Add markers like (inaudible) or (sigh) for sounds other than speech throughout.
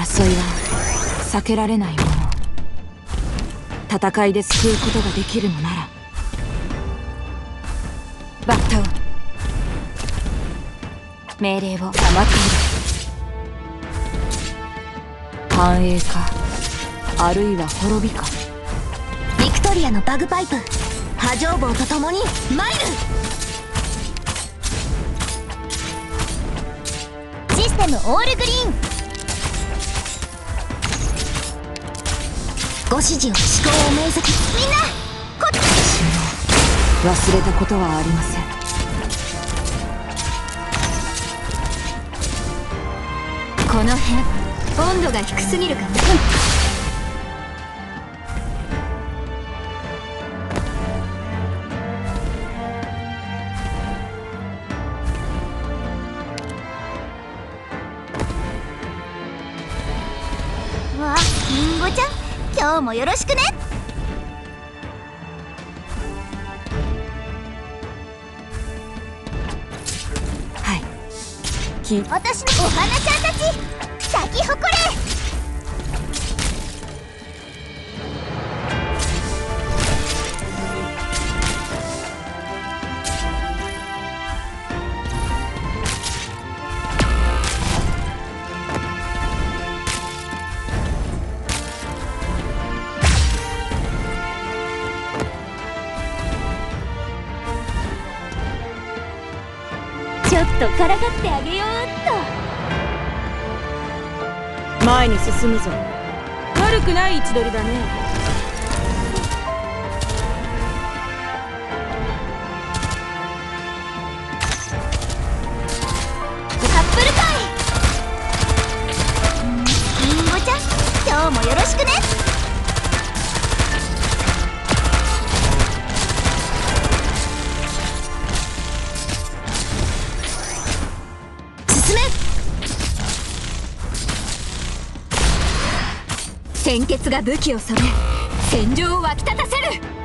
争いは避けられないもの。戦いで救うことができるのならバッタを命令を甘く繁栄かあるいは滅びか。ビクトリアのバグパイプ波状棒と共に参る。システムオールグリーンご指示を思考を明晰みんなこっち忘れたことはありませんこの辺温度が低すぎるかな、わりんごちゃん。今日もよろしくね。はい。き私のお花ちゃんたち咲き誇れっとからかってあげようっと。前に進むぞ。悪くない位置取りだね献血が武器を染め戦場を沸き立たせる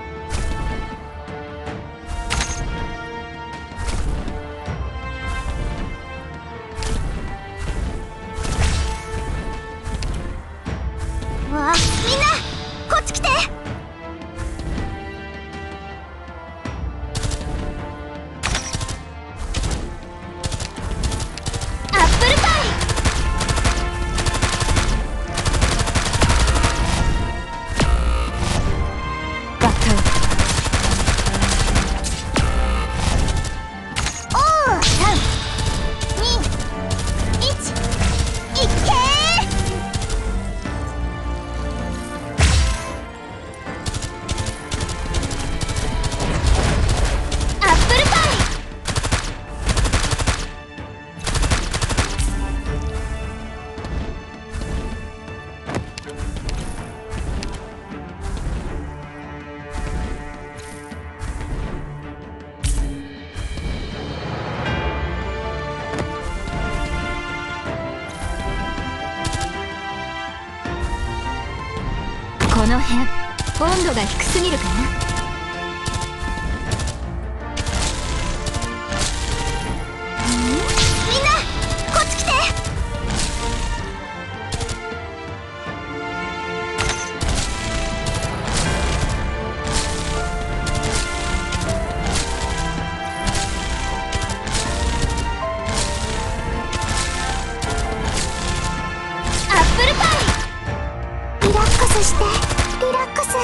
この辺温度が低すぎるかな？みんなこっち来て！アップルパイ！リラックスして。リラックス。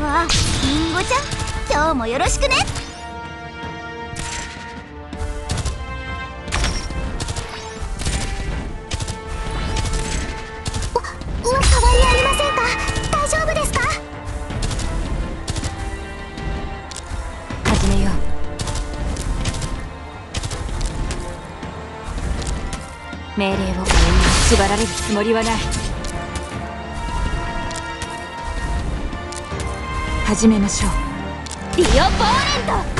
わありんごちゃん。今日もよろしくね。命令を俺に縛られるつもりはない。始めましょう。ディオポーレント！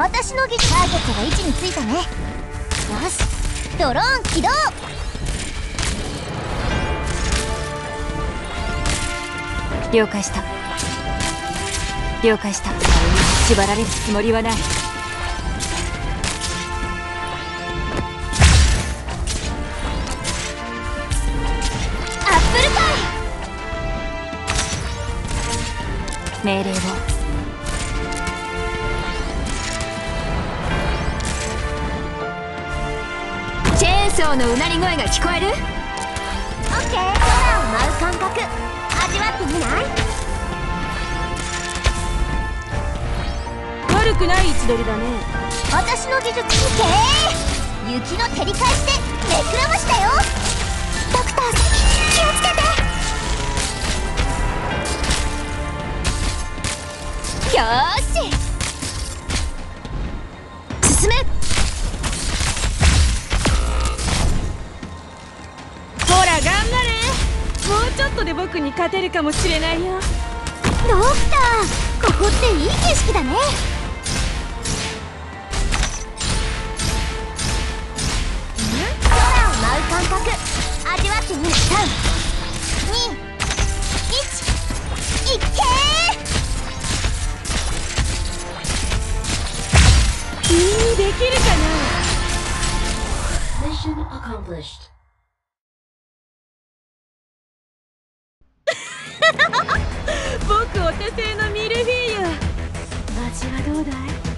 私の技術ターゲットが位置についたね。よし。ドローン起動。了解した。了解した。縛られるつもりはない。アップルパイ。命令を。チェーンソー。のうなり声が聞こえるオッケー。空を舞う感覚味わってみない？悪くない位置取りだね。私の技術見て。雪の照り返しでめくらましたよで僕に勝てるかもしれないよ。ドクターここっていい景色だね。空を舞う感覚。味わってみる。321いっけ君にできるか Mission accomplished. (laughs) 僕お手製のミルフィーユ。味はどうだい？